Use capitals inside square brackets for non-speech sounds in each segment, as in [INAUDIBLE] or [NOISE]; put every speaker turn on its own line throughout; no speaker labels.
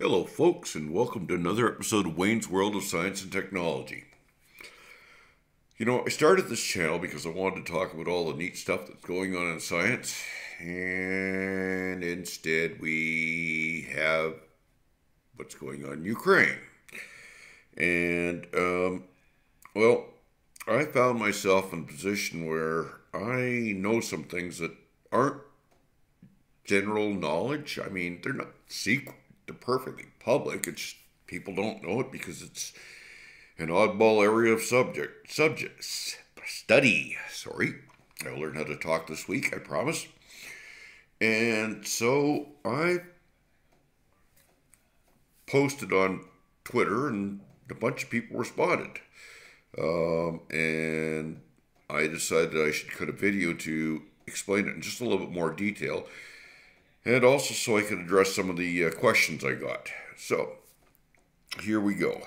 Hello, folks, and welcome to another episode of Wayne's World of Science and Technology. You know, I started this channel because I wanted to talk about all the neat stuff that's going on in science, and instead we have what's going on in Ukraine. And, um, well, I found myself in a position where I know some things that aren't general knowledge. I mean, they're not secret they're perfectly public. It's people don't know it because it's an oddball area of subject subjects study. Sorry, I'll learn how to talk this week. I promise. And so I posted on Twitter, and a bunch of people responded. Um, and I decided I should cut a video to explain it in just a little bit more detail and also so I can address some of the uh, questions I got. So, here we go.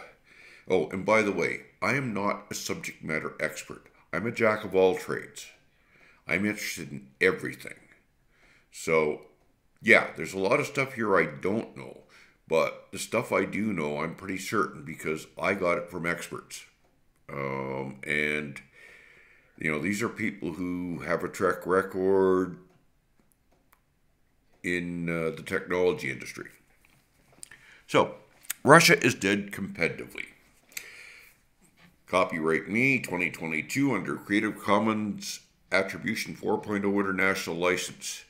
Oh, and by the way, I am not a subject matter expert. I'm a jack of all trades. I'm interested in everything. So, yeah, there's a lot of stuff here I don't know, but the stuff I do know, I'm pretty certain because I got it from experts. Um, and, you know, these are people who have a track record in uh, the technology industry. So, Russia is dead competitively. Copyright Me 2022 under Creative Commons Attribution 4.0 International License.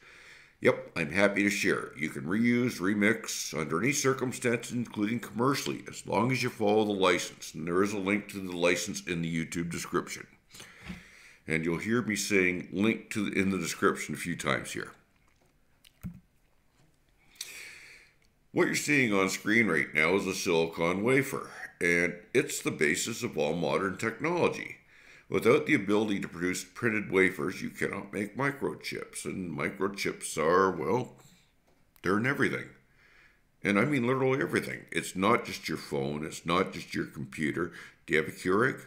Yep, I'm happy to share. You can reuse, remix under any circumstance, including commercially, as long as you follow the license. And there is a link to the license in the YouTube description. And you'll hear me saying link to the, in the description a few times here. What you're seeing on screen right now is a silicon wafer, and it's the basis of all modern technology. Without the ability to produce printed wafers, you cannot make microchips, and microchips are, well, they're in everything. And I mean literally everything. It's not just your phone, it's not just your computer. Do you have a Keurig?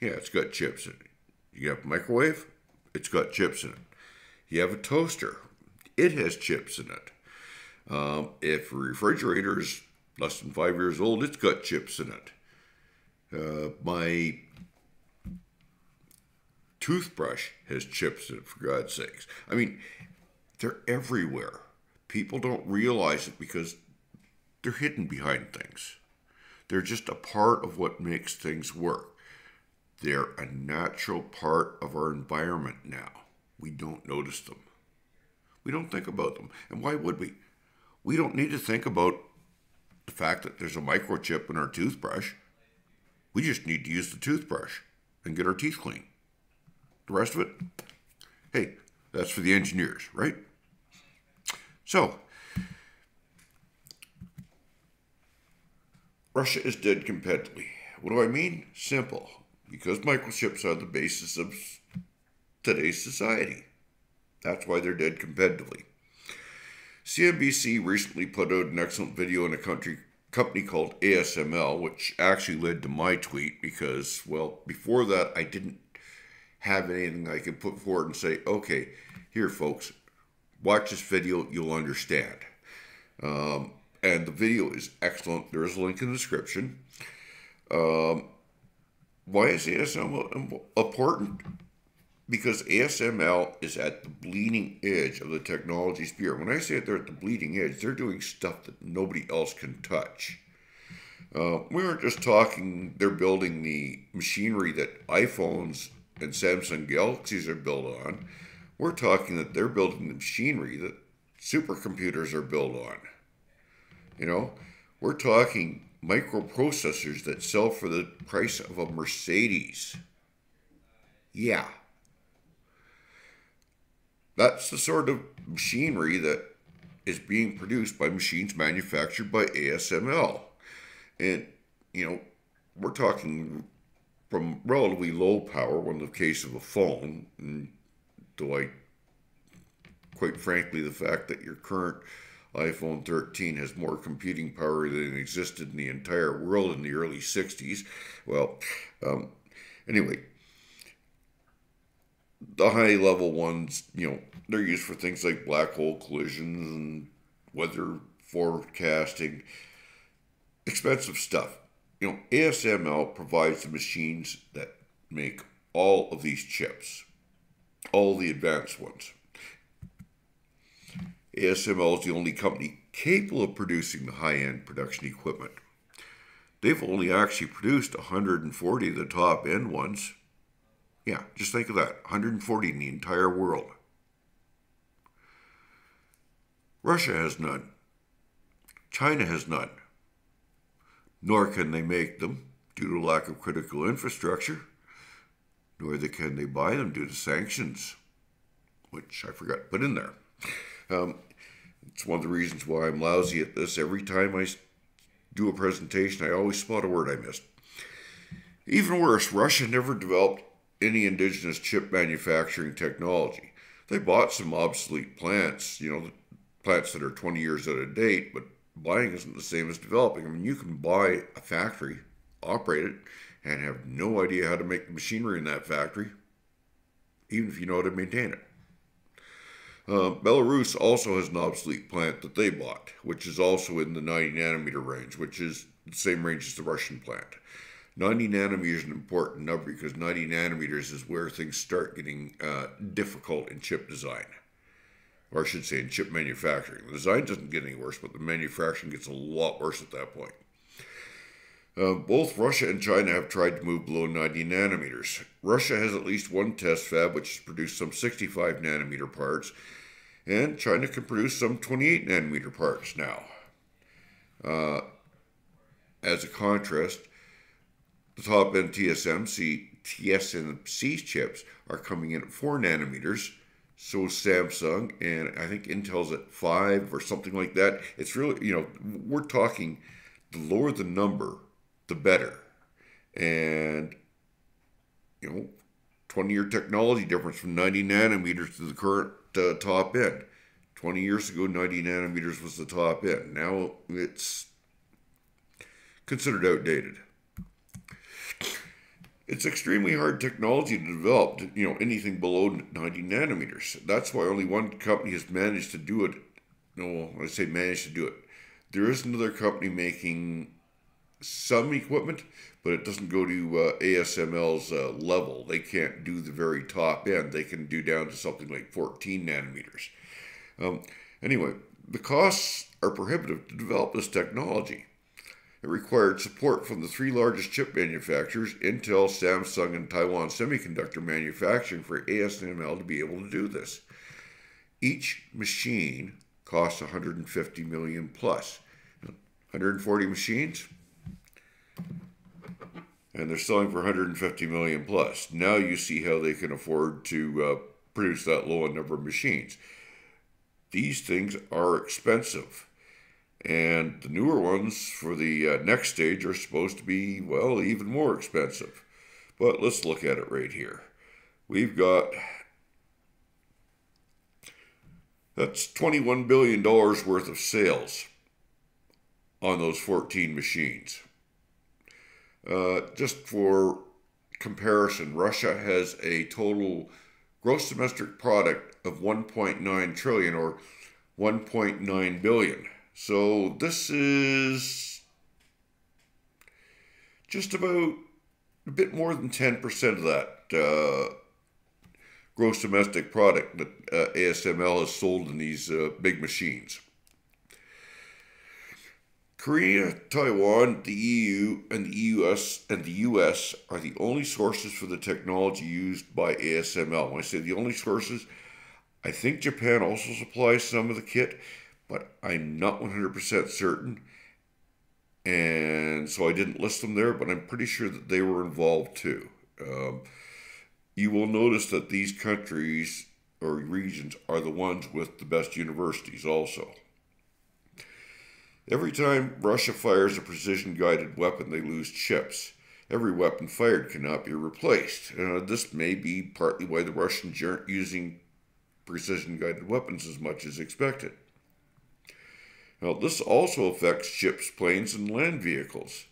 Yeah, it's got chips in it. You have a microwave? It's got chips in it. You have a toaster? It has chips in it. Um, if a refrigerator is less than five years old, it's got chips in it. Uh, my toothbrush has chips in it, for God's sakes. I mean, they're everywhere. People don't realize it because they're hidden behind things. They're just a part of what makes things work. They're a natural part of our environment now. We don't notice them. We don't think about them. And why would we? We don't need to think about the fact that there's a microchip in our toothbrush. We just need to use the toothbrush and get our teeth clean. The rest of it, hey, that's for the engineers, right? So, Russia is dead competitively. What do I mean? Simple. Because microchips are the basis of today's society. That's why they're dead competitively. CNBC recently put out an excellent video on a country company called ASML, which actually led to my tweet because, well, before that, I didn't have anything I could put forward and say, okay, here, folks, watch this video, you'll understand. Um, and the video is excellent. There is a link in the description. Um, why is ASML important? Because ASML is at the bleeding edge of the technology sphere. When I say they're at the bleeding edge, they're doing stuff that nobody else can touch. Uh, we aren't just talking, they're building the machinery that iPhones and Samsung Galaxies are built on. We're talking that they're building the machinery that supercomputers are built on. You know, we're talking microprocessors that sell for the price of a Mercedes. Yeah. That's the sort of machinery that is being produced by machines manufactured by ASML. And, you know, we're talking from relatively low power, in the case of a phone, and though I, quite frankly, the fact that your current iPhone 13 has more computing power than existed in the entire world in the early 60s. Well, um, anyway, the high level ones, you know, they're used for things like black hole collisions and weather forecasting. expensive stuff. You know, ASML provides the machines that make all of these chips, all the advanced ones. ASML is the only company capable of producing the high end production equipment. They've only actually produced 140 of the top end ones. Yeah, just think of that 140 in the entire world. Russia has none. China has none. Nor can they make them due to lack of critical infrastructure, nor can they buy them due to sanctions, which I forgot to put in there. Um, it's one of the reasons why I'm lousy at this. Every time I do a presentation, I always spot a word I missed. Even worse, Russia never developed any indigenous chip manufacturing technology. They bought some obsolete plants, you know, plants that are 20 years out of date, but buying isn't the same as developing. I mean, you can buy a factory, operate it, and have no idea how to make the machinery in that factory, even if you know how to maintain it. Uh, Belarus also has an obsolete plant that they bought, which is also in the 90 nanometer range, which is the same range as the Russian plant. 90 nanometers is an important number because 90 nanometers is where things start getting uh, difficult in chip design. Or I should say in chip manufacturing. The design doesn't get any worse, but the manufacturing gets a lot worse at that point. Uh, both Russia and China have tried to move below 90 nanometers. Russia has at least one test fab which has produced some 65 nanometer parts, and China can produce some 28 nanometer parts now. Uh, as a contrast, top end TSMC, TSMC chips are coming in at 4 nanometers, so Samsung, and I think Intel's at 5 or something like that. It's really, you know, we're talking the lower the number, the better. And, you know, 20 year technology difference from 90 nanometers to the current uh, top end. 20 years ago, 90 nanometers was the top end. Now it's considered outdated. It's extremely hard technology to develop, you know, anything below 90 nanometers. That's why only one company has managed to do it. No, I say managed to do it. There is another company making some equipment, but it doesn't go to uh, ASML's uh, level. They can't do the very top end. They can do down to something like 14 nanometers. Um, anyway, the costs are prohibitive to develop this technology. It required support from the three largest chip manufacturers, Intel, Samsung, and Taiwan Semiconductor Manufacturing, for ASML to be able to do this. Each machine costs 150 million plus. 140 machines, and they're selling for 150 million plus. Now you see how they can afford to uh, produce that low a number of machines. These things are expensive. And the newer ones for the uh, next stage are supposed to be, well, even more expensive. But let's look at it right here. We've got that's $21 billion worth of sales on those 14 machines. Uh, just for comparison, Russia has a total gross domestic product of 1.9 trillion or 1.9 billion. So this is just about a bit more than 10% of that uh, gross domestic product that uh, ASML has sold in these uh, big machines. Korea, Taiwan, the EU, and the US and the US are the only sources for the technology used by ASML. When I say the only sources, I think Japan also supplies some of the kit, but I'm not 100% certain. And so I didn't list them there, but I'm pretty sure that they were involved too. Um, you will notice that these countries or regions are the ones with the best universities also. Every time Russia fires a precision guided weapon, they lose chips. Every weapon fired cannot be replaced. Uh, this may be partly why the Russians aren't using precision guided weapons as much as expected. Now, this also affects ships, planes, and land vehicles.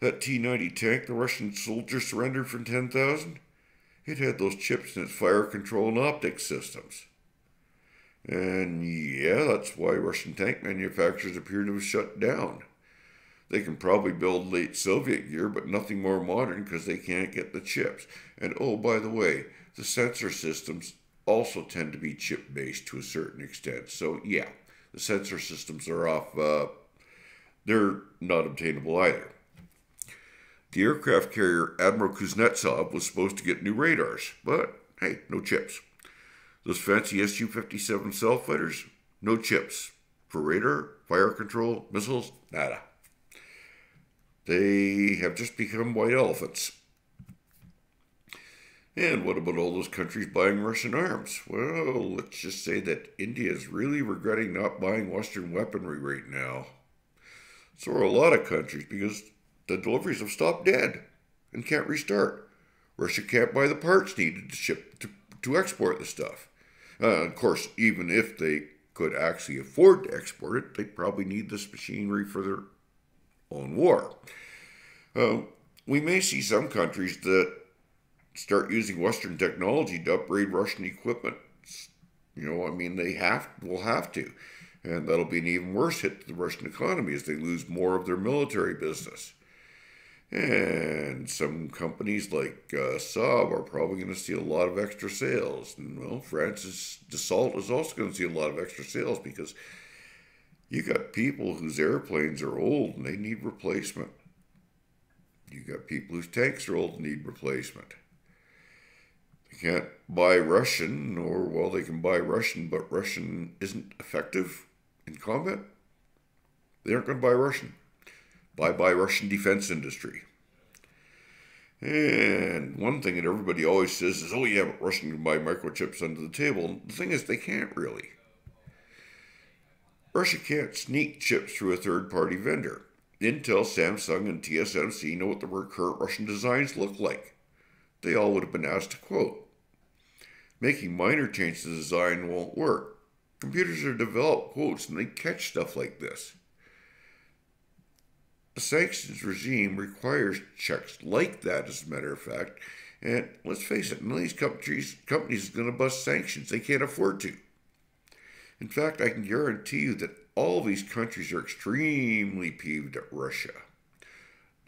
That T 90 tank the Russian soldiers surrendered for 10,000, it had those chips in its fire control and optics systems. And yeah, that's why Russian tank manufacturers appear to have shut down. They can probably build late Soviet gear, but nothing more modern because they can't get the chips. And oh, by the way, the sensor systems also tend to be chip based to a certain extent. So, yeah, the sensor systems are off, uh, they're not obtainable either. The aircraft carrier Admiral Kuznetsov was supposed to get new radars, but hey, no chips. Those fancy Su 57 stealth fighters, no chips. For radar, fire control, missiles, nada. They have just become white elephants. And what about all those countries buying Russian arms? Well, let's just say that India is really regretting not buying Western weaponry right now. So are a lot of countries because the deliveries have stopped dead and can't restart. Russia can't buy the parts needed to ship to, to export the stuff. Uh, of course, even if they could actually afford to export it, they probably need this machinery for their own war. Uh, we may see some countries that start using Western technology to upgrade Russian equipment. You know, I mean, they have will have to, and that'll be an even worse hit to the Russian economy as they lose more of their military business. And some companies like uh, Saab are probably going to see a lot of extra sales. And well, France's Dassault is also going to see a lot of extra sales because you got people whose airplanes are old and they need replacement. You got people whose tanks are old and need replacement. They can't buy Russian, or well, they can buy Russian, but Russian isn't effective in combat. They aren't going to buy Russian. Bye bye Russian defense industry. And one thing that everybody always says is, oh, yeah, but Russia can buy microchips under the table. the thing is, they can't really. Russia can't sneak chips through a third party vendor. Intel, Samsung, and TSMC know what the current Russian designs look like. They all would have been asked to quote. Making minor changes to design won't work. Computers are developed quotes and they catch stuff like this. A sanctions regime requires checks like that, as a matter of fact. And let's face it, none of these countries, companies is going to bust sanctions. They can't afford to. In fact, I can guarantee you that all these countries are extremely peeved at Russia.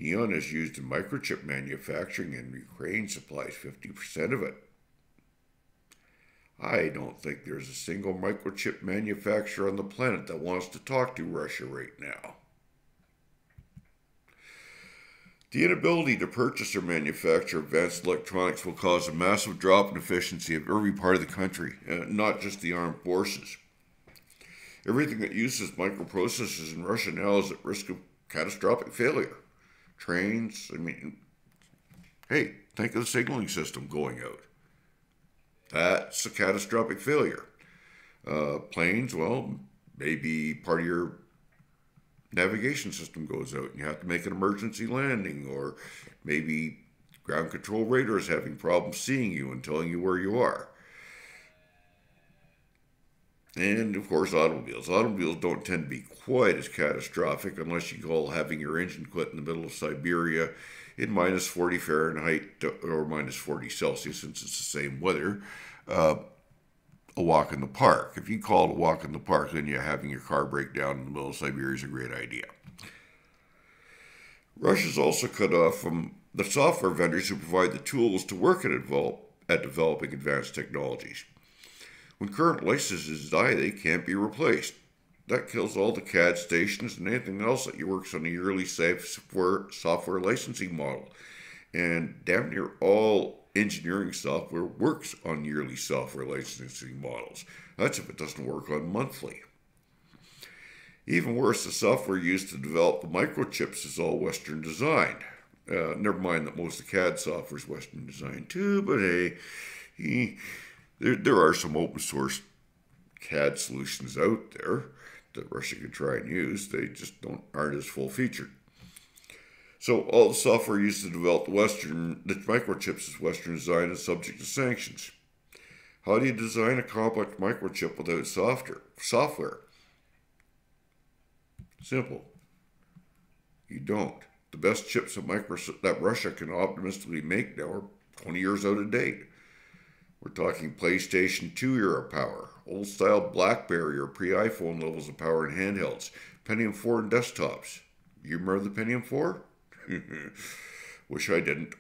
Neon is used in microchip manufacturing, and Ukraine supplies 50% of it. I don't think there's a single microchip manufacturer on the planet that wants to talk to Russia right now. The inability to purchase or manufacture advanced electronics will cause a massive drop in efficiency of every part of the country, uh, not just the armed forces. Everything that uses microprocessors in Russia now is at risk of catastrophic failure. Trains, I mean, hey, think of the signaling system going out. That's a catastrophic failure. Uh, planes, well, maybe part of your navigation system goes out and you have to make an emergency landing, or maybe ground control radar is having problems seeing you and telling you where you are. And of course, automobiles. Automobiles don't tend to be quite as catastrophic unless you call having your engine quit in the middle of Siberia in minus 40 Fahrenheit or minus 40 Celsius, since it's the same weather. Uh, a walk in the park. If you call it a walk in the park, then you're having your car break down in the middle of Siberia is a great idea. Russia's also cut off from the software vendors who provide the tools to work at, develop, at developing advanced technologies. When current licenses die, they can't be replaced. That kills all the CAD stations and anything else that works on a yearly software, software licensing model. And damn near all engineering software works on yearly software licensing models. That's if it doesn't work on monthly. Even worse, the software used to develop the microchips is all Western designed. Uh, never mind that most of the CAD software is Western designed too, but hey, he, there, there are some open source CAD solutions out there that Russia could try and use. They just don't aren't as full featured. So all the software used to develop the Western the microchips is Western design and subject to sanctions. How do you design a complex microchip without software? Software. Simple. You don't. The best chips that, Russia can optimistically make now are 20 years out of date. We're talking PlayStation 2 era power, old style Blackberry or pre iPhone levels of power in handhelds, Pentium 4 and desktops You remember the Pentium 4? [LAUGHS] Wish I didn't.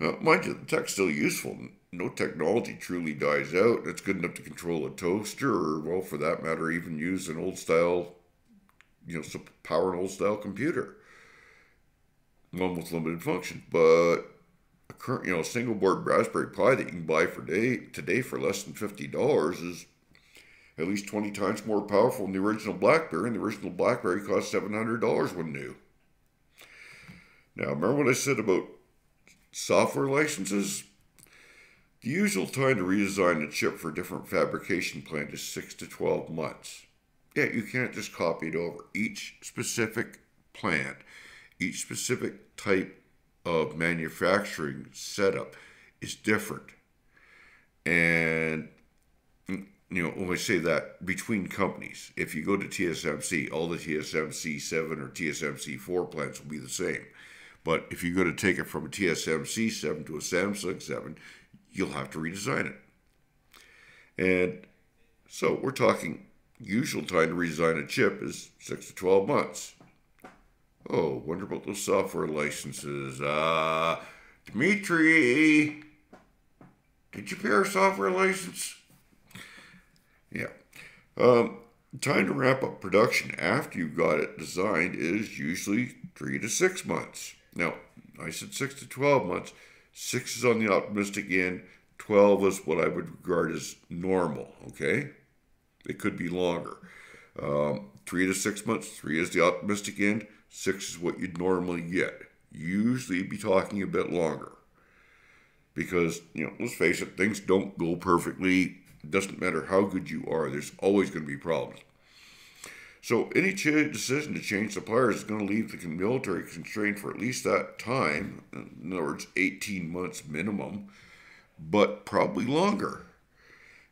Uh, mind you, the tech's still useful. No technology truly dies out. It's good enough to control a toaster, or, well, for that matter, even use an old style, you know, power an old style computer. One with limited function. But a current, you know, single board Raspberry Pi that you can buy for day today for less than fifty dollars is at least twenty times more powerful than the original BlackBerry, and the original BlackBerry cost seven hundred dollars when new. Now, remember what I said about software licenses? The usual time to redesign a chip for a different fabrication plant is six to twelve months. Yeah, you can't just copy it over. Each specific plant, each specific type of manufacturing setup is different. And you know, when I say that between companies, if you go to TSMC, all the TSMC 7 or TSMC 4 plants will be the same. But if you're going to take it from a TSMC 7 to a Samsung 7, you'll have to redesign it. And so we're talking usual time to redesign a chip is 6 to 12 months. Oh, wonder about those software licenses. Uh, Dimitri, did you pay our software license? Yeah. Um, time to wrap up production after you've got it designed is usually three to six months. Now, I said six to 12 months. Six is on the optimistic end. 12 is what I would regard as normal, okay? It could be longer. Um, three to six months. Three is the optimistic end. Six is what you'd normally get. Usually be talking a bit longer. Because, you know, let's face it, things don't go perfectly it doesn't matter how good you are, there's always going to be problems. So any decision to change suppliers is going to leave the military constrained for at least that time, in other words, 18 months minimum, but probably longer.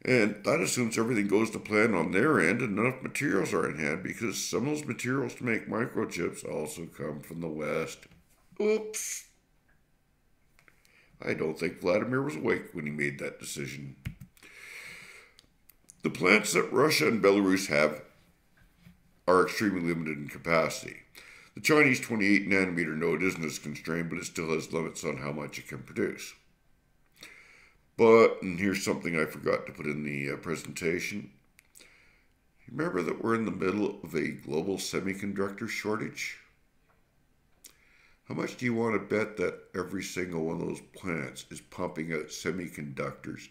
And that assumes everything goes to plan on their end and enough materials are in hand because some of those materials to make microchips also come from the West. Oops. I don't think Vladimir was awake when he made that decision. The plants that Russia and Belarus have are extremely limited in capacity. The Chinese 28 nanometer node isn't as constrained, but it still has limits on how much it can produce. But, and here's something I forgot to put in the uh, presentation. Remember that we're in the middle of a global semiconductor shortage? How much do you want to bet that every single one of those plants is pumping out semiconductors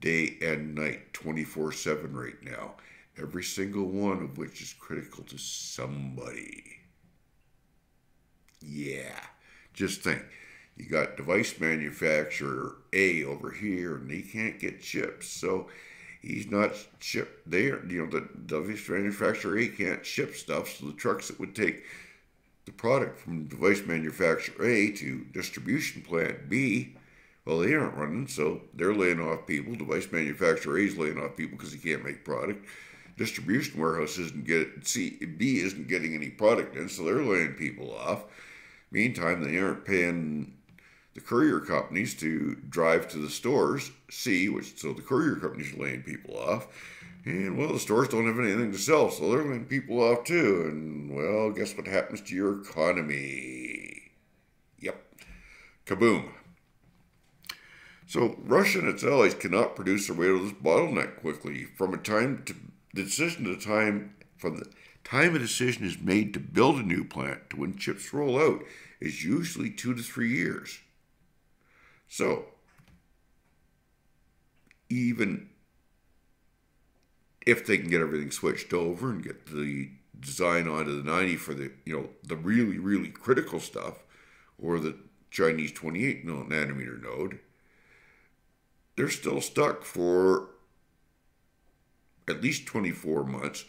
day and night, 24 7 right now, every single one of which is critical to somebody. Yeah, just think. You got device manufacturer A over here, and he can't get chips, so he's not ship there. You know, the device manufacturer A can't ship stuff, so the trucks that would take the product from device manufacturer A to distribution plant B well, they aren't running, so they're laying off people. Device manufacturer A is laying off people because he can't make product. Distribution warehouse isn't get C B isn't getting any product in, so they're laying people off. Meantime, they aren't paying the courier companies to drive to the stores. see, which so the courier companies are laying people off. And well, the stores don't have anything to sell, so they're laying people off too. And well, guess what happens to your economy? Yep. Kaboom. So Russia and its allies cannot produce their way out of this bottleneck quickly. From a time to the decision to time from the time a decision is made to build a new plant to when chips roll out is usually two to three years. So even if they can get everything switched over and get the design onto the 90 for the you know the really really critical stuff or the Chinese 28 nanometer node they're still stuck for at least 24 months,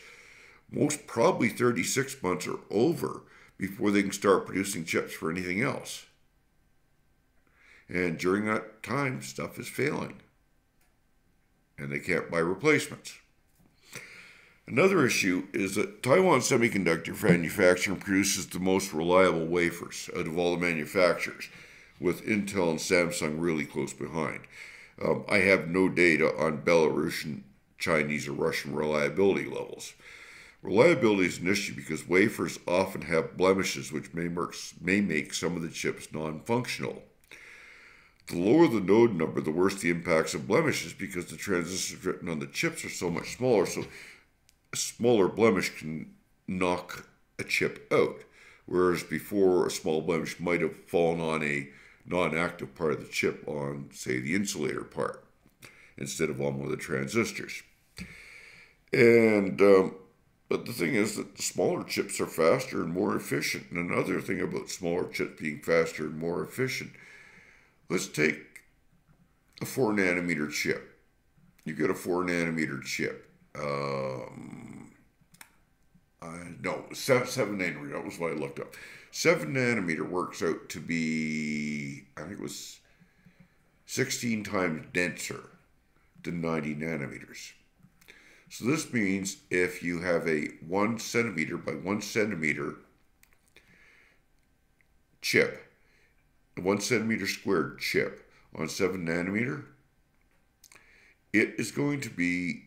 most probably 36 months or over before they can start producing chips for anything else. And during that time, stuff is failing. And they can't buy replacements. Another issue is that Taiwan Semiconductor Manufacturing produces the most reliable wafers out of all the manufacturers, with Intel and Samsung really close behind. Um, I have no data on Belarusian, Chinese, or Russian reliability levels. Reliability is an issue because wafers often have blemishes which may, may make some of the chips non functional. The lower the node number, the worse the impacts of blemishes because the transistors written on the chips are so much smaller, so a smaller blemish can knock a chip out. Whereas before, a small blemish might have fallen on a non active part of the chip on, say, the insulator part instead of on one of the transistors. And, um, but the thing is that the smaller chips are faster and more efficient. And another thing about smaller chips being faster and more efficient, let's take a four nanometer chip. You get a four nanometer chip. Um, uh, no, seven, seven nanometer. That was what I looked up. Seven nanometer works out to be, I think it was 16 times denser than 90 nanometers. So this means if you have a one centimeter by one centimeter chip, one centimeter squared chip on seven nanometer, it is going to be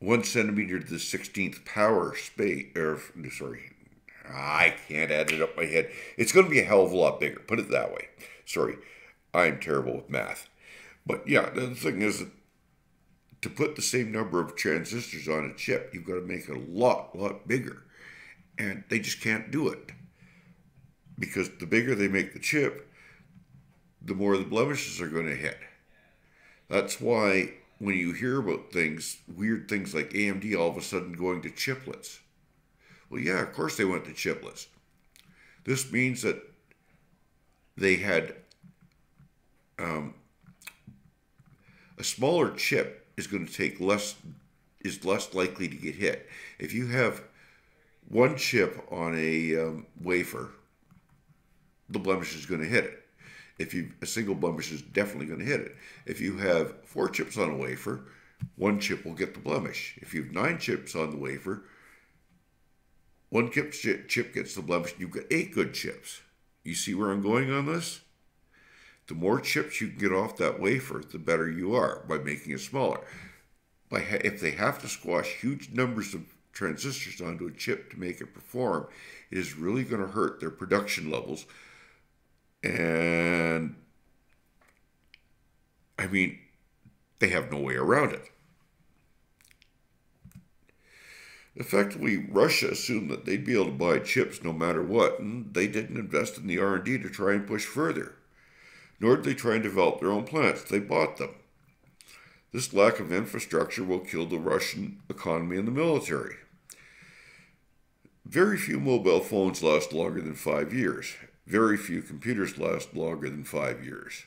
one centimeter to the 16th power space, or sorry, I can't add it up my head. It's going to be a hell of a lot bigger. Put it that way. Sorry, I'm terrible with math. But yeah, the thing is to put the same number of transistors on a chip, you've got to make it a lot, lot bigger. And they just can't do it. Because the bigger they make the chip, the more the blemishes are going to hit. That's why when you hear about things, weird things like AMD all of a sudden going to chiplets. Well, yeah, of course they went to chiplets. This means that they had um, a smaller chip is going to take less is less likely to get hit. If you have one chip on a um, wafer, the blemish is going to hit it. If you a single blemish is definitely going to hit it. If you have four chips on a wafer, one chip will get the blemish. If you have nine chips on the wafer, one chip, chip gets the blemish. You've got eight good chips. You see where I'm going on this? The more chips you can get off that wafer, the better you are by making it smaller. By if they have to squash huge numbers of transistors onto a chip to make it perform, it is really going to hurt their production levels. And I mean, they have no way around it. Effectively, Russia assumed that they'd be able to buy chips no matter what, and they didn't invest in the R&D to try and push further nor did they try and develop their own plants. They bought them. This lack of infrastructure will kill the Russian economy and the military. Very few mobile phones last longer than five years. Very few computers last longer than five years.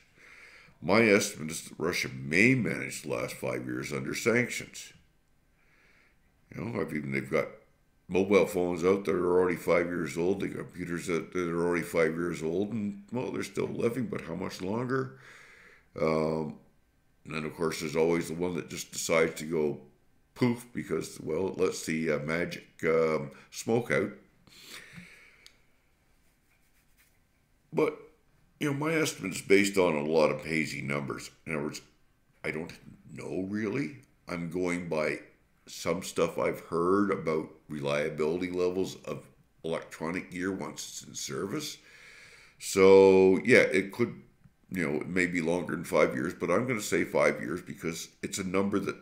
My estimate is that Russia may manage to last five years under sanctions. You know, I've even they've got mobile phones out that are already five years old. Got computers that, that are already five years old, and well, they're still living, but how much longer? Um, and then, of course, there's always the one that just decides to go poof because, well, it lets the uh, magic um, smoke out. But, you know, my estimate is based on a lot of hazy numbers. In other words, I don't know really. I'm going by some stuff I've heard about reliability levels of electronic gear once it's in service. So, yeah, it could, you know, it may be longer than five years, but I'm going to say five years because it's a number that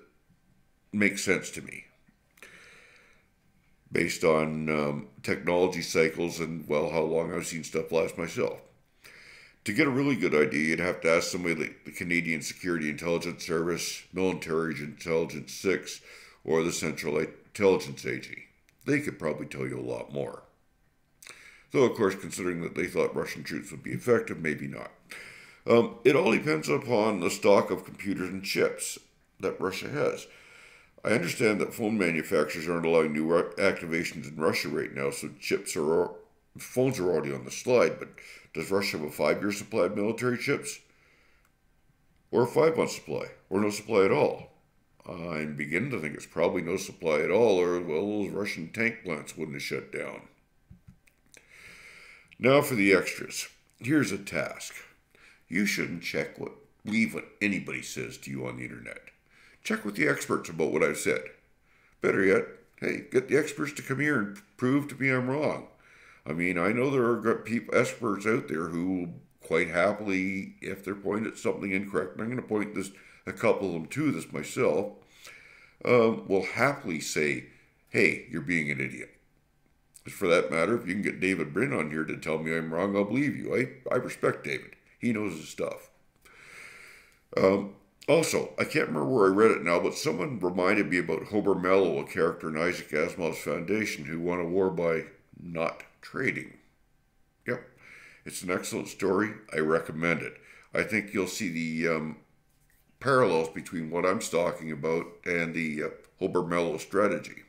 makes sense to me based on um, technology cycles and, well, how long I've seen stuff last myself. To get a really good idea, you'd have to ask somebody like the Canadian Security Intelligence Service, Military Intelligence 6, or the Central Intelligence Agency. They could probably tell you a lot more. Though, of course, considering that they thought Russian troops would be effective, maybe not. Um, it all depends upon the stock of computers and chips that Russia has. I understand that phone manufacturers aren't allowing new activations in Russia right now, so chips are phones are already on the slide. But does Russia have a five-year supply of military chips, or a five-month supply, or no supply at all? I'm beginning to think it's probably no supply at all, or well, those Russian tank plants wouldn't have shut down. Now for the extras. Here's a task. You shouldn't check what believe what anybody says to you on the internet. Check with the experts about what I've said. Better yet, hey, get the experts to come here and prove to me I'm wrong. I mean, I know there are people, experts out there who quite happily, if they're pointed at something incorrect, and I'm going to point this a couple of them to this myself, um, will happily say, hey, you're being an idiot. For that matter, if you can get David Brin on here to tell me I'm wrong, I'll believe you. I, I respect David. He knows his stuff. Um, also, I can't remember where I read it now, but someone reminded me about Mallow, a character in Isaac Asimov's Foundation, who won a war by not trading. Yep, it's an excellent story. I recommend it. I think you'll see the um, parallels between what I'm talking about and the uh, Mallow strategy.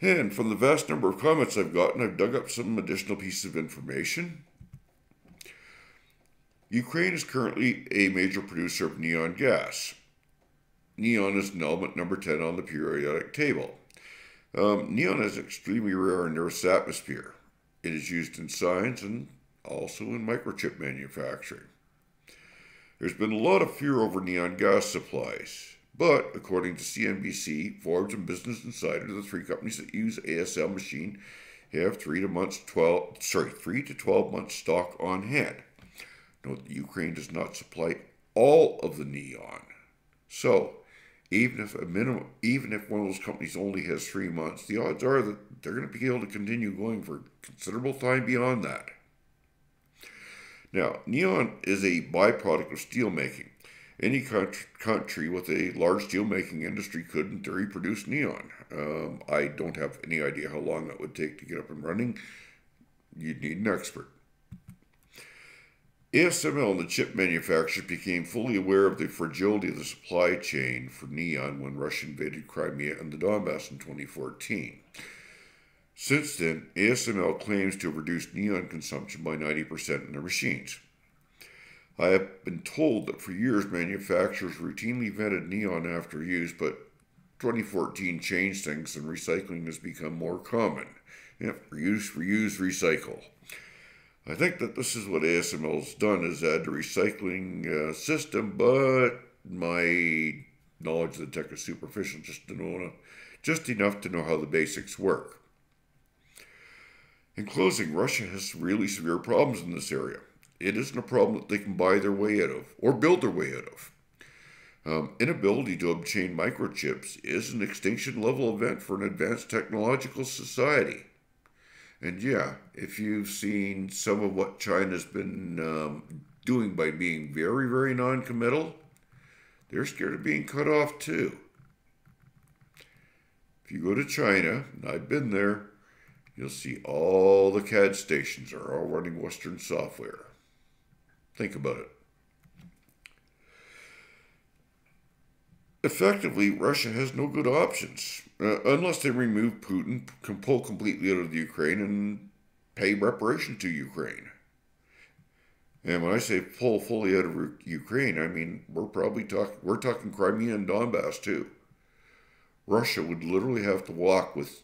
And from the vast number of comments I've gotten, I've dug up some additional pieces of information. Ukraine is currently a major producer of neon gas. Neon is an element number 10 on the periodic table. Um, neon is extremely rare in Earth's atmosphere. It is used in science and also in microchip manufacturing. There's been a lot of fear over neon gas supplies, but according to CNBC, Forbes, and Business Insider, the three companies that use ASML machine have three to months twelve sorry three to twelve months stock on hand. That Ukraine does not supply all of the neon, so even if a minimum, even if one of those companies only has three months, the odds are that they're going to be able to continue going for considerable time beyond that. Now, neon is a byproduct of steelmaking. Any country with a large steelmaking industry could, in theory, produce neon. Um, I don't have any idea how long that would take to get up and running. You'd need an expert. ASML and the chip manufacturers became fully aware of the fragility of the supply chain for neon when Russia invaded Crimea and the Donbass in 2014. Since then, ASML claims to have reduced neon consumption by 90% in their machines. I have been told that for years manufacturers routinely vented neon after use, but 2014 changed things and recycling has become more common. Yep, reuse, reuse, recycle. I think that this is what ASML's done is add the recycling uh, system, but my knowledge of the tech is superficial, just to know just enough to know how the basics work. In closing, Russia has really severe problems in this area. It isn't a problem that they can buy their way out of or build their way out of. Um, inability to obtain microchips is an extinction level event for an advanced technological society. And yeah, if you've seen some of what China's been um, doing by being very, very non committal, they're scared of being cut off too. If you go to China, and I've been there, you'll see all the CAD stations are all running Western software. Think about it. Effectively, Russia has no good options uh, unless they remove Putin, can pull completely out of the Ukraine and pay reparation to Ukraine. And when I say pull fully out of Ukraine, I mean we're probably talking we're talking Crimea and Donbass too. Russia would literally have to walk with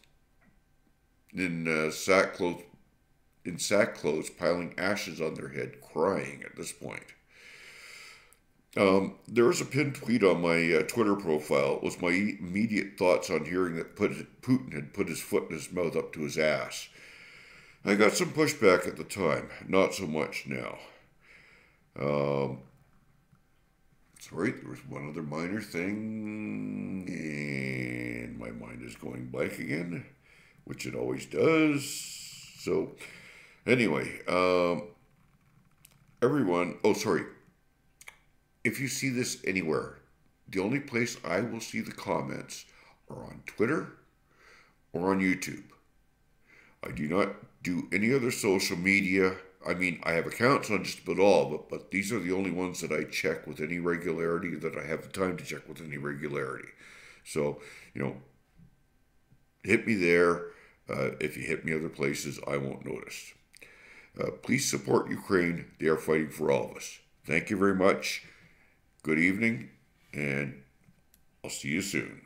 in uh, sackcloth, in sackcloth, piling ashes on their head, crying at this point. Um, there was a pinned tweet on my uh, Twitter profile. It was my immediate thoughts on hearing that Putin had put his foot in his mouth up to his ass. I got some pushback at the time, not so much now. Um, sorry, there was one other minor thing, and my mind is going blank again which it always does. So, anyway, um, everyone, oh, sorry. If you see this anywhere, the only place I will see the comments are on Twitter or on YouTube. I do not do any other social media. I mean, I have accounts on just about all, but, but these are the only ones that I check with any regularity that I have the time to check with any regularity. So, you know, hit me there. Uh, if you hit me other places, I won't notice. Uh, please support Ukraine. They are fighting for all of us. Thank you very much. Good evening, and I'll see you soon.